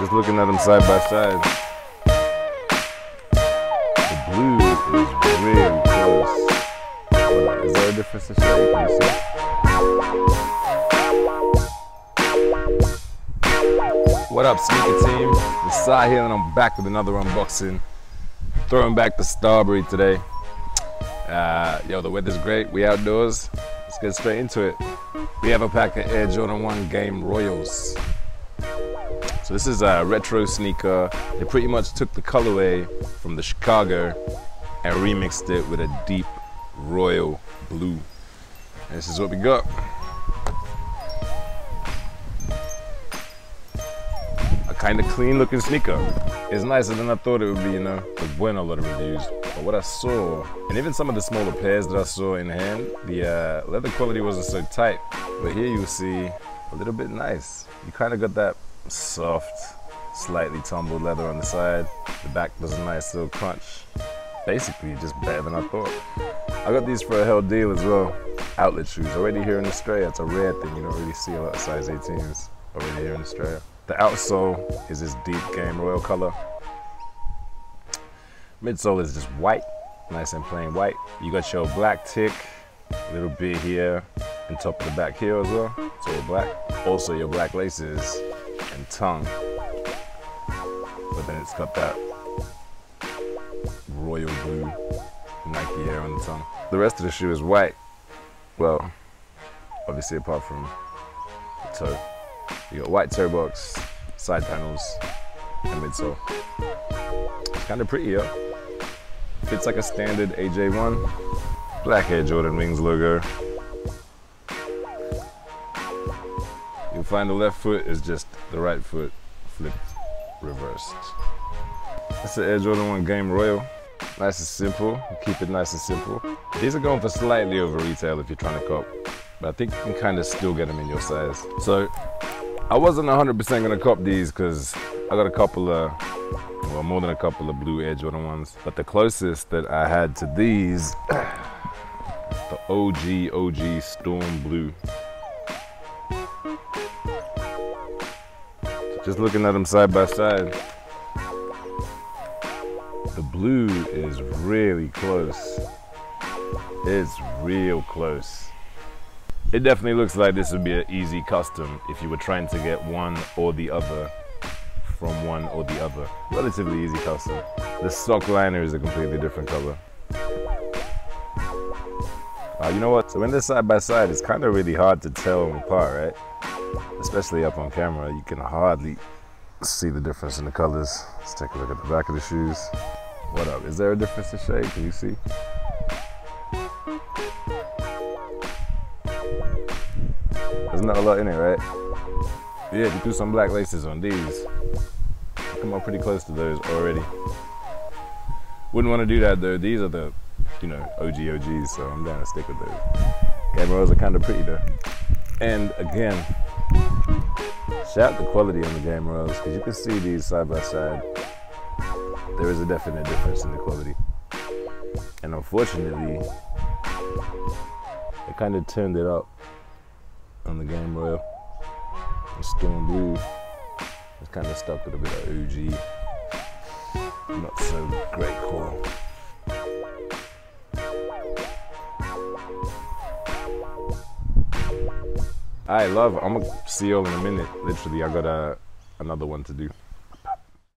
Just looking at them side by side. The blue is really close. Is there a difference in you see? What up, sneaker team? It's Sai here, and I'm back with another unboxing. Throwing back the Starbury today. Uh, yo, the weather's great. We outdoors. Let's get straight into it. We have a pack of Air Jordan 1 Game Royals. So this is a retro sneaker. They pretty much took the colorway from the Chicago and remixed it with a deep royal blue. And this is what we got. A kind of clean looking sneaker. It's nicer than I thought it would be, you know. There's a lot of reviews. But what I saw, and even some of the smaller pairs that I saw in hand, the uh, leather quality wasn't so tight. But here you see a little bit nice. You kind of got that soft, slightly tumbled leather on the side. The back does a nice little crunch. Basically, just better than I thought. I got these for a hell deal as well. Outlet shoes, already here in Australia. It's a rare thing, you don't really see a lot of size 18s already here in Australia. The outsole is this deep game royal color. Midsole is just white, nice and plain white. You got your black tick, a little bit here, and top of the back here as well. It's all black. Also your black laces and tongue. But then it's got that royal blue Nike Air on the tongue. The rest of the shoe is white. Well, obviously apart from the toe. You got white toe box, side panels, and midsole. It's kind of pretty, yo. Fits like a standard AJ1. Black Air Jordan Wings logo. You'll find the left foot is just the right foot flipped reversed. That's the Air Jordan 1 Game Royal. Nice and simple. Keep it nice and simple. These are going for slightly over retail if you're trying to cop, but I think you can kind of still get them in your size. So I wasn't 100% gonna cop these because I got a couple of, well, more than a couple of blue Air Jordan ones, but the closest that I had to these, the OG OG Storm Blue. Just looking at them side by side, the blue is really close. It's real close. It definitely looks like this would be an easy custom if you were trying to get one or the other from one or the other. Relatively easy custom. The sock liner is a completely different color. Uh, you know what? So when they're side by side, it's kind of really hard to tell them apart, right? Especially up on camera, you can hardly see the difference in the colors. Let's take a look at the back of the shoes. What up? Is there a difference in shade? Can you see? There's not a lot in it, right? Yeah, you threw some black laces on these, come up pretty close to those already. Wouldn't want to do that though. These are the, you know, OG OGs, so I'm down to stick with those. Game Royals are kind of pretty though. And again, shout out the quality on the Game Royals because you can see these side by side. There is a definite difference in the quality. And unfortunately, they kind of turned it up on the Game Royal. The Storm Blue is kind of stuck with a bit of OG. Not so great call. I love. I'm gonna see y'all in a minute. Literally, I got a, another one to do.